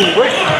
English.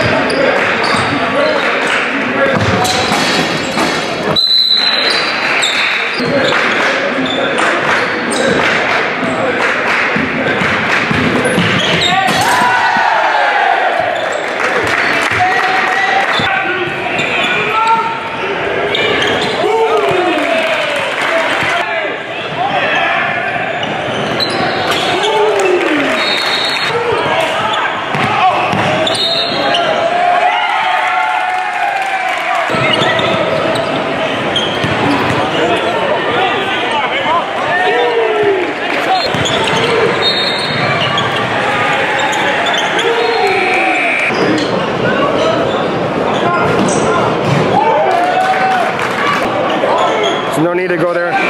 to go there.